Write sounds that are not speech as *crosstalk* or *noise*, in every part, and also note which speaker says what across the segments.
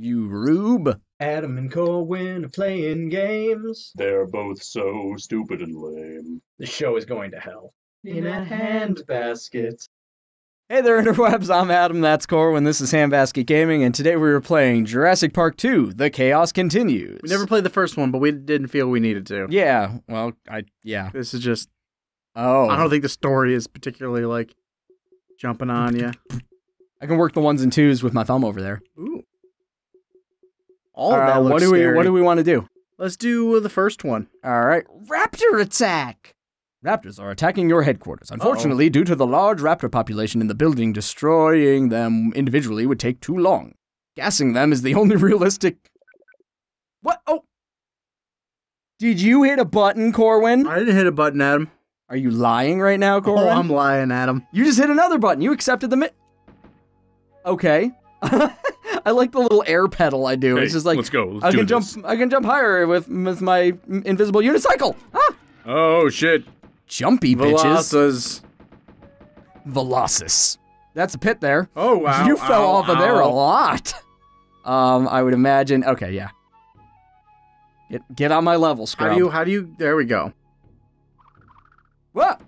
Speaker 1: you rube.
Speaker 2: Adam and Corwin are playing games.
Speaker 3: They're both so stupid and lame.
Speaker 2: The show is going to hell. In a handbasket.
Speaker 1: Hey there, *laughs* interwebs. I'm Adam. That's Corwin. This is Handbasket Gaming, and today we were playing Jurassic Park 2: The Chaos Continues.
Speaker 4: We never played the first one, but we didn't feel we needed to.
Speaker 1: Yeah. Well, I yeah.
Speaker 4: This is just.
Speaker 1: Oh,
Speaker 4: I don't think the story is particularly like jumping on you. *laughs*
Speaker 1: I can work the ones and twos with my thumb over there.
Speaker 4: Ooh. All
Speaker 1: Uh,
Speaker 4: of that looks
Speaker 1: what do we. What do we want to do?
Speaker 4: Let's do the first one.
Speaker 1: All right, raptor attack. Raptors are attacking your headquarters. Unfortunately, due to the large raptor population in the building, destroying them individually would take too long. Gassing them is the *laughs* only realistic. What? Oh. Did you hit a button, Corwin?
Speaker 4: I didn't hit a button, Adam.
Speaker 1: Are you lying right now, Corwin?
Speaker 4: Oh, I'm lying, Adam.
Speaker 1: You just hit another button. You accepted the mi- Okay. *laughs* I like the little air pedal I do.
Speaker 3: Hey,
Speaker 1: it's just like
Speaker 3: let's go. Let's
Speaker 1: I
Speaker 3: do
Speaker 1: can
Speaker 3: this.
Speaker 1: jump. I can jump higher with with my invisible unicycle. Ah,
Speaker 3: Oh shit!
Speaker 1: jumpy bitches.
Speaker 4: Velocis.
Speaker 1: Velocis. That's a pit there.
Speaker 4: Oh wow!
Speaker 1: you fell
Speaker 4: ow,
Speaker 1: off of there a lot. Um, I would imagine. Okay, yeah. Get get on my level,
Speaker 4: How do you? How do you? There we go.
Speaker 1: What?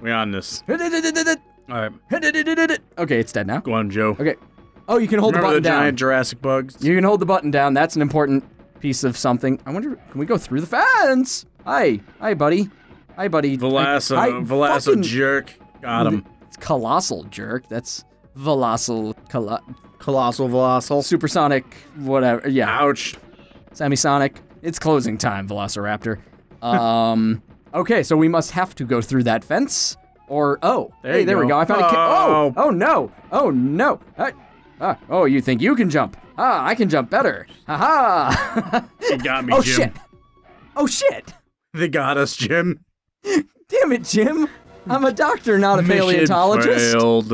Speaker 4: We on this.
Speaker 1: Okay,
Speaker 4: All right,
Speaker 1: it's dead now.
Speaker 4: go on, Joe.
Speaker 1: Okay. Oh, you can hold
Speaker 4: Remember
Speaker 1: the button
Speaker 4: the
Speaker 1: down.
Speaker 4: giant Jurassic bugs?
Speaker 1: You can hold the button down. That's an important piece of something. I wonder, can we go through the fence? Hi. Hi, buddy. Hi, buddy.
Speaker 4: Velasa,
Speaker 1: I- I
Speaker 4: Velasa
Speaker 1: fucking-
Speaker 4: jerk. Got him.
Speaker 1: It's colossal jerk. That's Velossal, colo-
Speaker 4: Colossal Velocil.
Speaker 1: supersonic, whatever. Yeah,
Speaker 4: Ouch.
Speaker 1: semisonic. It's closing time, Velociraptor. Um, *laughs* okay, so we must have to go through that fence. Or, oh,
Speaker 4: There
Speaker 1: hey, there we
Speaker 4: go.
Speaker 1: go. I found a kid. Oh,
Speaker 4: Oh.
Speaker 1: oh no. Oh no. Ah, ah, oh, you think you can jump? Ah, I can jump better. Ha ha.
Speaker 4: They got me,
Speaker 1: oh
Speaker 4: Jim.
Speaker 1: shit. Oh shit.
Speaker 4: They got us, Jim. *laughs*
Speaker 1: Damn it, Jim. I'm a doctor, not a
Speaker 4: Mission
Speaker 1: paleontologist.
Speaker 4: failed.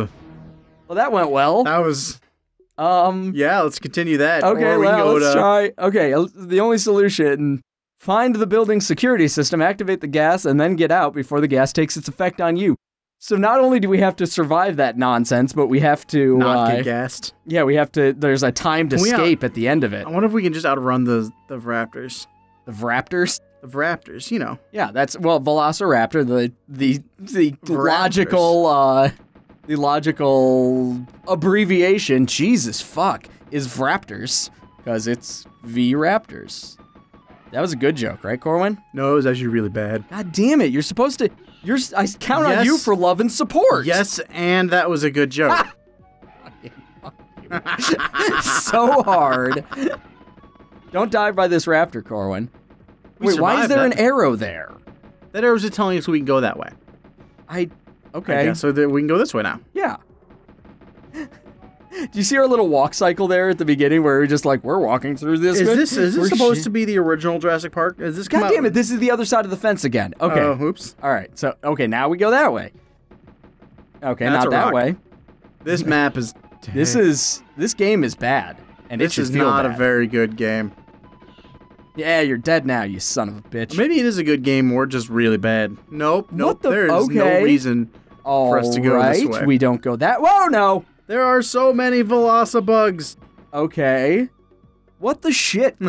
Speaker 1: Well, that went well.
Speaker 4: That was.
Speaker 1: Um,
Speaker 4: Yeah, let's continue that.
Speaker 1: okay,
Speaker 4: we
Speaker 1: well,
Speaker 4: go
Speaker 1: let's
Speaker 4: to.
Speaker 1: try. Okay, the only solution find the building's security system, activate the gas, and then get out before the gas takes its effect on you. So not only do we have to survive that nonsense, but we have to.
Speaker 4: Not
Speaker 1: uh,
Speaker 4: get gassed.
Speaker 1: yeah, we have to. There's a timed
Speaker 4: uh,
Speaker 1: escape at the end of it.
Speaker 4: I wonder if we can just outrun the the raptors.
Speaker 1: The Raptors.
Speaker 4: The raptors, you know.
Speaker 1: Yeah, that's well, Velociraptor, the the the
Speaker 4: Raptors.
Speaker 1: logical uh the logical abbreviation, Jesus fuck, is raptors because it's V Raptors. That was a good joke, right, Corwin?
Speaker 4: No, it was actually really bad.
Speaker 1: God damn it, you're supposed to you're I count on you for love and support.
Speaker 4: Yes, and that was a good joke. *laughs*
Speaker 1: so hard. Don't die by this raptor, Corwin.
Speaker 4: We
Speaker 1: Wait, why is there
Speaker 4: that.
Speaker 1: an arrow there?
Speaker 4: that arrow was just telling us we can go that way.
Speaker 1: I okay.
Speaker 4: Okay, so that we can go this way now.
Speaker 1: Yeah. Do you see our little walk cycle there at the beginning where we're just like, we're walking through this?
Speaker 4: Is this is
Speaker 1: We're
Speaker 4: supposed to be the original Jurassic Park? Is this
Speaker 1: God damn it, this is the other side of the fence again. Okay.
Speaker 4: Oh, oops.
Speaker 1: All right. So, okay, now we go that way. Okay,
Speaker 4: That's
Speaker 1: not that
Speaker 4: rock.
Speaker 1: way.
Speaker 4: This map is. *laughs*
Speaker 1: This is, this game is bad. And
Speaker 4: This is not
Speaker 1: bad.
Speaker 4: a very good game.
Speaker 1: Yeah, you're dead now, you son of a bitch.
Speaker 4: Maybe it is a good game. We're just really bad. Nope. Nope.
Speaker 1: the-
Speaker 4: there is
Speaker 1: okay.
Speaker 4: no reason.
Speaker 1: All
Speaker 4: for us to go this way.
Speaker 1: we don't go that. Whoa, no.
Speaker 4: There are so many Velocibugs.
Speaker 1: Okay. What the shit? *laughs*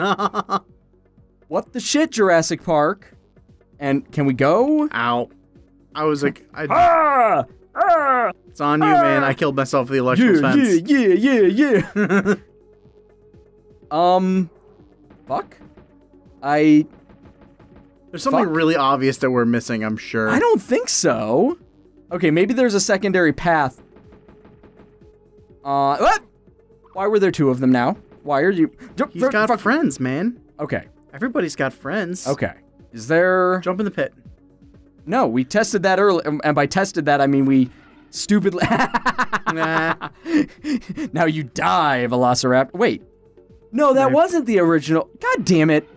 Speaker 1: What the shit, Jurassic Park? And can we go? Ow.
Speaker 4: I was like, I,
Speaker 1: Ah! Ah!
Speaker 4: it's on you, man. I killed myself with the electrical
Speaker 1: Yeah,
Speaker 4: fence.
Speaker 1: yeah, yeah, yeah, yeah. *laughs* um, fuck. I
Speaker 4: There's something
Speaker 1: Fuck.
Speaker 4: really obvious that we're missing, I'm sure.
Speaker 1: I don't think so. Okay, maybe there's a secondary path. Uh, what? Why were there two of them now? Why are you?
Speaker 4: He's got
Speaker 1: fuck-
Speaker 4: friends, man.
Speaker 1: Okay,
Speaker 4: Everybody's got friends.
Speaker 1: okay. Is there?
Speaker 4: Jump in the pit.
Speaker 1: No, we tested that early, and by tested that I mean we stupidly. *laughs*
Speaker 4: Nah. *laughs*
Speaker 1: now you die, Velociraptor. Wait. No, that
Speaker 4: Right.
Speaker 1: wasn't the original. God damn it.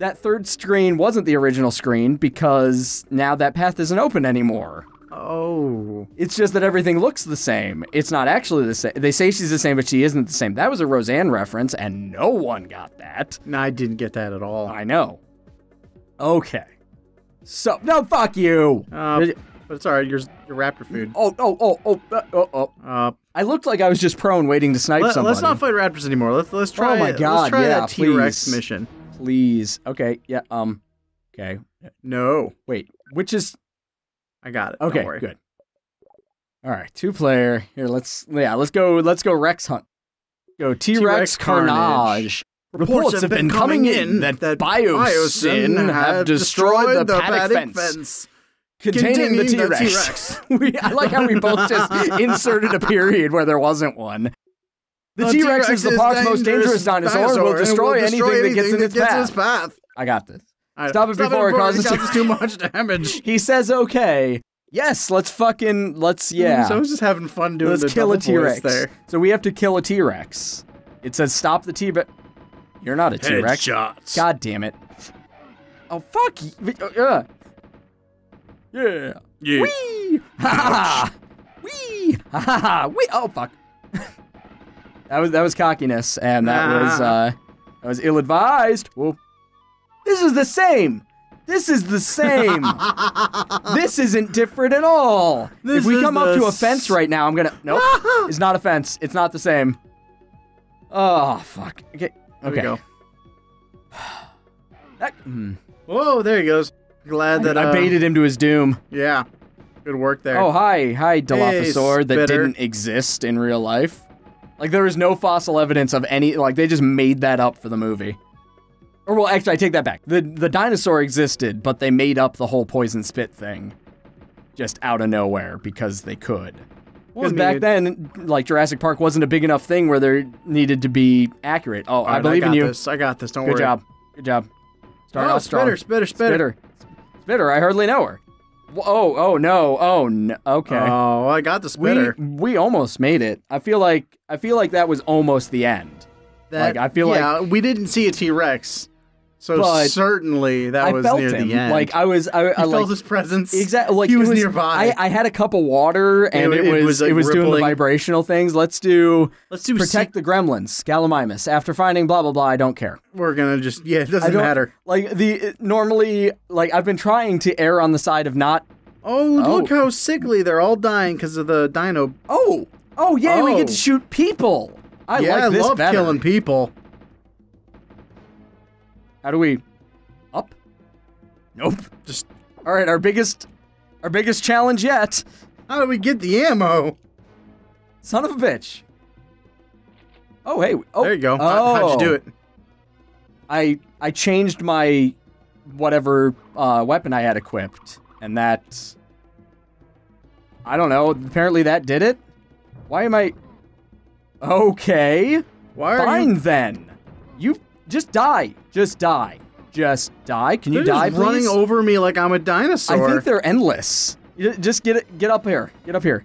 Speaker 1: That third screen wasn't the original screen because now that path isn't open anymore.
Speaker 4: Oh.
Speaker 1: It's just that everything looks the same. It's not actually the same. They say she's the same, but she isn't the same. That was a Roseanne reference, and no one got that.
Speaker 4: No, I didn't get that at all.
Speaker 1: I know. Okay. So, no, fuck you.
Speaker 4: Uh, but it's all right. Your your raptor food.
Speaker 1: Oh, oh, oh, oh, uh, oh, oh.
Speaker 4: Uh,
Speaker 1: I looked like I was just prone waiting to snipe someone.
Speaker 4: let,
Speaker 1: somebody.
Speaker 4: us not fight raptors anymore. Let's let's try.
Speaker 1: Oh my God,
Speaker 4: Let's try
Speaker 1: yeah,
Speaker 4: that T Rex mission.
Speaker 1: Please. Okay, yeah, um, okay.
Speaker 4: No,
Speaker 1: Wait, which is
Speaker 4: I got it.
Speaker 1: Okay, good. All right, two player. Here, let's yeah, let's go. Let's go Rex hunt. Go T
Speaker 4: T-Rex
Speaker 1: carnage. Reports have been coming in that Biosyn have destroyed the paddock fence containing the T
Speaker 4: containing the
Speaker 1: Rex. *laughs* we I like how we both just *laughs* inserted a period where there wasn't one. The T Rex is the park's most dangerous dinosaur and will
Speaker 4: and
Speaker 1: destroy anything that gets in its
Speaker 4: its
Speaker 1: path.
Speaker 4: path.
Speaker 1: I got this.
Speaker 4: All right,
Speaker 1: Stop it before it causes too-
Speaker 4: too *laughs* much damage.
Speaker 1: He says okay. Yes, let's fucking let's *laughs* yeah.
Speaker 4: So I was just having fun doing
Speaker 1: Let's
Speaker 4: the
Speaker 1: kill a T Rex.
Speaker 4: there.
Speaker 1: So we have to kill a T Rex. It says stop the T Rex. You're not a T Rex.
Speaker 4: Headshots.
Speaker 1: God damn it. Oh fuck. y- uh, uh. Yeah.
Speaker 4: Yeah.
Speaker 1: Wee. Ha ha. Wee. Ha ha ha. Wee. Oh fuck. *laughs* that was that was cockiness, and that was uh that was ill advised. Whoa. This is the same. This is the same. *laughs* this isn't different at all.
Speaker 4: This
Speaker 1: if we come up to a fence right now, I'm gonna. Nope. *laughs* it's not a fence. It's not the same. Oh fuck. Okay.
Speaker 4: There we
Speaker 1: Okay.
Speaker 4: go. *sighs*
Speaker 1: That, hmm.
Speaker 4: Whoa, there he goes. Glad that
Speaker 1: I
Speaker 4: uh,
Speaker 1: baited him to his doom.
Speaker 4: Yeah, good work there.
Speaker 1: Oh hi, hi, Dilophosaur that didn't exist in real life. Like there is no fossil evidence of any. Like they just made that up for the movie. Or well, actually, I take that back. The the dinosaur existed, but they made up the whole poison spit thing, just out of nowhere because they could.
Speaker 4: Well, I
Speaker 1: Because back
Speaker 4: mean,
Speaker 1: then, like Jurassic Park wasn't a big enough thing where there needed to be accurate. Oh,
Speaker 4: all
Speaker 1: I
Speaker 4: right,
Speaker 1: believe
Speaker 4: got
Speaker 1: in you.
Speaker 4: This. I got this. Don't
Speaker 1: Good
Speaker 4: worry.
Speaker 1: job. Good job. Starting
Speaker 4: Oh,
Speaker 1: off strong.
Speaker 4: spitter, spitter, spitter.
Speaker 1: Spitter. Spitter, I hardly know her. Oh, oh no. Oh no. Okay.
Speaker 4: Oh, I got the spitter.
Speaker 1: we we almost made it. I feel like I feel like that was almost the end.
Speaker 4: That-
Speaker 1: like, I feel like-
Speaker 4: yeah, we didn't see a T Rex, so
Speaker 1: But
Speaker 4: certainly that
Speaker 1: I
Speaker 4: was
Speaker 1: felt
Speaker 4: near
Speaker 1: him.
Speaker 4: the end.
Speaker 1: Like I was I, I
Speaker 4: felt
Speaker 1: like
Speaker 4: his presence.
Speaker 1: exactly like
Speaker 4: he
Speaker 1: it
Speaker 4: was nearby.
Speaker 1: I, I had a cup of water and
Speaker 4: It-
Speaker 1: it,
Speaker 4: it
Speaker 1: was
Speaker 4: was, like,
Speaker 1: it was doing the vibrational things. Let's do
Speaker 4: Let's do.
Speaker 1: protect the gremlins, Gallimimus. After finding blah blah blah, I don't care.
Speaker 4: we're gonna just. Yeah, it doesn't matter.
Speaker 1: Like the normally like I've been trying to err on the side of not
Speaker 4: Oh,
Speaker 1: Oh.
Speaker 4: look how sickly they're all dying because of the dino.
Speaker 1: Oh, oh yeah, we get
Speaker 4: Oh.
Speaker 1: to shoot people. I
Speaker 4: yeah,
Speaker 1: like this
Speaker 4: I love
Speaker 1: better.
Speaker 4: killing people.
Speaker 1: How do we up? Nope.
Speaker 4: Just
Speaker 1: All right, our biggest our biggest challenge yet.
Speaker 4: how do we get the ammo?
Speaker 1: Son of a bitch. Oh, hey. Oh,
Speaker 4: there you go. How, how'd you do
Speaker 1: oh.
Speaker 4: it?
Speaker 1: I I changed my whatever uh, weapon I had equipped, and that I don't know. Apparently that did it. Why am I? Okay.
Speaker 4: Why are
Speaker 1: Fine
Speaker 4: you?
Speaker 1: then. You just die. Just die. Just die. Can you
Speaker 4: They're
Speaker 1: die,
Speaker 4: just running over me like I'm a dinosaur.
Speaker 1: I think they're endless. Just get it. Get up here. Get up here.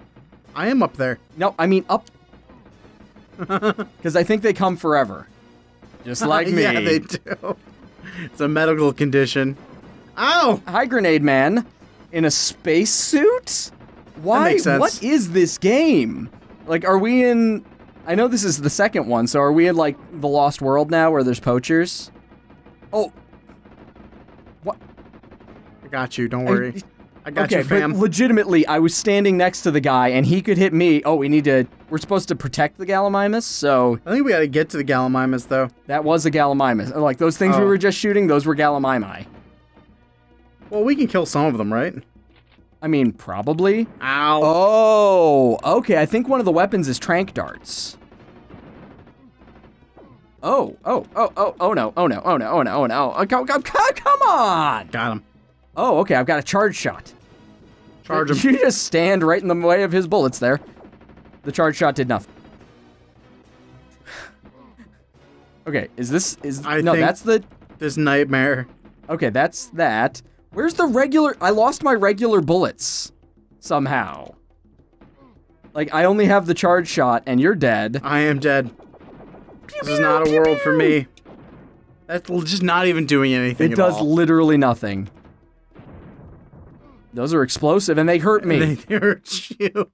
Speaker 4: I am up there.
Speaker 1: No, I mean up. *laughs* Because I think they come forever. Just *laughs* like me.
Speaker 4: yeah, they do. *laughs* It's a medical condition. Ow!
Speaker 1: Hi, Grenade Man. In a spacesuit? Why? What is this game? Like, are we in? I know this is the second one, so are we in like the Lost World now, where there's poachers? Oh, What?
Speaker 4: I got you. Don't worry. I got
Speaker 1: okay,
Speaker 4: you, fam.
Speaker 1: but legitimately, I was standing next to the guy, and he could hit me. Oh, we need to. We're supposed to protect the Gallimimus, so
Speaker 4: I think we got to get to the Gallimimus though.
Speaker 1: that was a Gallimimus. Like those things we
Speaker 4: Oh.
Speaker 1: were just shooting, those were Gallimimi.
Speaker 4: Well, we can kill some of them, right?
Speaker 1: I mean, probably.
Speaker 4: Ow!
Speaker 1: Oh, okay. I think one of the weapons is trank darts. Oh, oh, oh, oh, oh no, oh no, oh no, oh no, oh no. Oh, come, come, come, on!
Speaker 4: Got him.
Speaker 1: Oh, okay, I've got a charge shot.
Speaker 4: Charge *laughs* him.
Speaker 1: You just stand right in the way of his bullets there. The charge shot did nothing. *sighs* Okay, is this is
Speaker 4: I
Speaker 1: no?
Speaker 4: think-
Speaker 1: That's the
Speaker 4: This nightmare.
Speaker 1: okay. That's that. Where's the regular? I lost my regular bullets somehow. Like I only have the charge shot, and you're dead.
Speaker 4: I am dead. This is not a world for me. That's just not even doing anything.
Speaker 1: It does
Speaker 4: all.
Speaker 1: literally nothing. Those are explosive, and they hurt me.
Speaker 4: They *laughs* hurt you.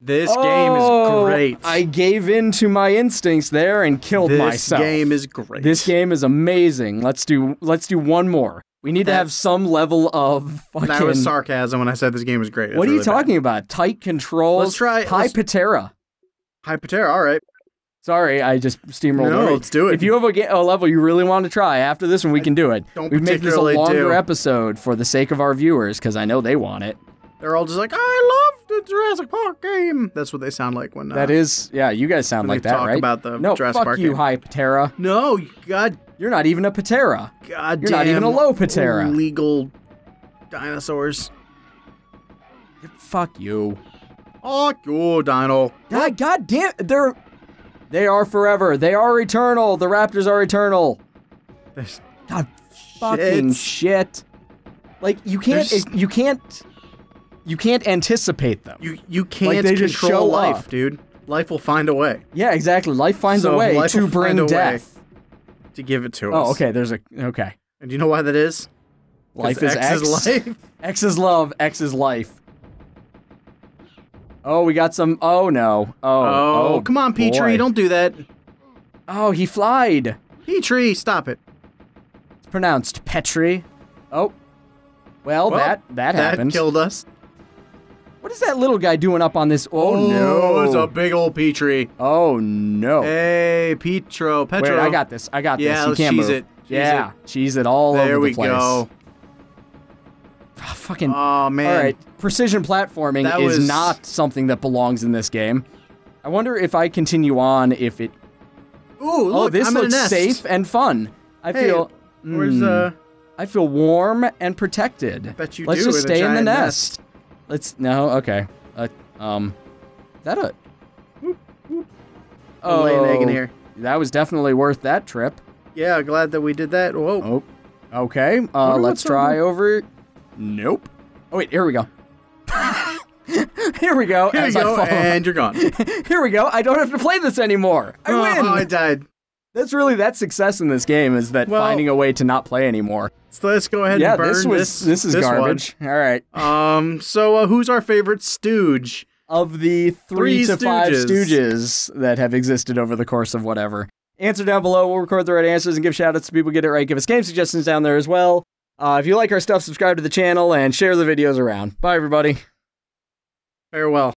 Speaker 4: This game
Speaker 1: Oh,
Speaker 4: is great.
Speaker 1: I gave in to my instincts there and killed
Speaker 4: this
Speaker 1: myself.
Speaker 4: This game is great.
Speaker 1: This game is amazing. Let's do let's do one more. We need to have some level of fucking.
Speaker 4: That was sarcasm when I said this game was great. It's
Speaker 1: what are you
Speaker 4: really bad.
Speaker 1: talking about? Tight controls.
Speaker 4: Let's try-
Speaker 1: Patera.
Speaker 4: Hypotera, all right.
Speaker 1: Sorry, I just steamrolled.
Speaker 4: No, let's do it.
Speaker 1: If you have a, ga- a level you really want to try after this one, we can do it.
Speaker 4: don't
Speaker 1: We've made this a longer
Speaker 4: do.
Speaker 1: episode for the sake of our viewers because I know they want it.
Speaker 4: They're all just like, I love Jurassic Park game. That's what they sound like when uh,
Speaker 1: that is, yeah, you guys sound like that,
Speaker 4: talk
Speaker 1: right?
Speaker 4: about the
Speaker 1: no,
Speaker 4: Jurassic
Speaker 1: fuck
Speaker 4: Park
Speaker 1: you,
Speaker 4: game.
Speaker 1: High Patera.
Speaker 4: No, god,
Speaker 1: You're not even a Patera.
Speaker 4: god
Speaker 1: You're not even a low Patera.
Speaker 4: Illegal dinosaurs.
Speaker 1: Fuck you.
Speaker 4: Oh, you Dino.
Speaker 1: God, God damn, they're they are forever. They are eternal. The Raptors are eternal.
Speaker 4: There's-
Speaker 1: God, fucking shit. Like you can't,
Speaker 4: There's-
Speaker 1: you can't, you can't anticipate them.
Speaker 4: You you can't
Speaker 1: they just
Speaker 4: control
Speaker 1: show
Speaker 4: life,
Speaker 1: up.
Speaker 4: dude. Life will find a way
Speaker 1: yeah, exactly. Life finds
Speaker 4: So
Speaker 1: a way to bring
Speaker 4: find a way.
Speaker 1: death.
Speaker 4: to give it to oh, us.
Speaker 1: Oh, okay. There's a okay.
Speaker 4: And do you know why that is?
Speaker 1: Life is X.
Speaker 4: is life. *laughs*
Speaker 1: X is love. X is life. Oh, we got some. Oh no. Oh.
Speaker 4: Oh,
Speaker 1: Oh,
Speaker 4: come on, Petrie,
Speaker 1: boy.
Speaker 4: don't do that.
Speaker 1: Oh, he flied.
Speaker 4: Petrie, stop it.
Speaker 1: It's pronounced Petri. Oh. Well,
Speaker 4: Well,
Speaker 1: that that happened.
Speaker 4: That killed us.
Speaker 1: What is that little guy doing up on this? Oh, no.
Speaker 4: It's a big old Petrie.
Speaker 1: Oh no.
Speaker 4: Hey, Petro, Petro.
Speaker 1: Wait, I got this. I got
Speaker 4: Yeah,
Speaker 1: this. You
Speaker 4: let's
Speaker 1: can't
Speaker 4: cheese
Speaker 1: move.
Speaker 4: it. Cheese
Speaker 1: yeah, cheese it all
Speaker 4: There
Speaker 1: over the place.
Speaker 4: There we go.
Speaker 1: Ah, Fucking.
Speaker 4: Oh man.
Speaker 1: all right, precision platforming
Speaker 4: That
Speaker 1: is
Speaker 4: was-
Speaker 1: not something that belongs in this game. I wonder if I continue on if it.
Speaker 4: Ooh, look,
Speaker 1: oh, this
Speaker 4: I'm in a
Speaker 1: looks
Speaker 4: nest.
Speaker 1: safe and fun. I
Speaker 4: Hey,
Speaker 1: feel.
Speaker 4: Where's
Speaker 1: Hmm.
Speaker 4: uh?
Speaker 1: I feel warm and protected.
Speaker 4: Bet you
Speaker 1: Let's
Speaker 4: do
Speaker 1: just
Speaker 4: with a
Speaker 1: stay in the
Speaker 4: giant
Speaker 1: nest. Let's no. Okay. Uh, um, is that a?
Speaker 4: I'll lay an egg in
Speaker 1: Oh,
Speaker 4: here.
Speaker 1: That was definitely worth that trip.
Speaker 4: Yeah, glad that we did that. Whoa.
Speaker 1: Oh, okay. Uh, let's try over. Nope. Oh wait, here we go. *laughs* here we go.
Speaker 4: Here
Speaker 1: I
Speaker 4: go, and you're gone. *laughs*
Speaker 1: here we go. I don't have to play this anymore. I
Speaker 4: oh,
Speaker 1: win.
Speaker 4: oh, I died.
Speaker 1: That's really that success in this game is that
Speaker 4: Well-
Speaker 1: finding a way to not play anymore.
Speaker 4: So let's go ahead
Speaker 1: yeah,
Speaker 4: and burn
Speaker 1: this was this, is
Speaker 4: one.
Speaker 1: garbage. All right.
Speaker 4: Um. So, uh, who's our favorite stooge?
Speaker 1: Of the three,
Speaker 4: Three
Speaker 1: to five
Speaker 4: Stooges.
Speaker 1: stooges that have existed over the course of whatever. Answer down below. We'll record the right answers and give shout outs to people who get it right. Give us game suggestions down there as well. Uh, if you like our stuff, subscribe to the channel and share the videos around. Bye, everybody.
Speaker 4: Farewell.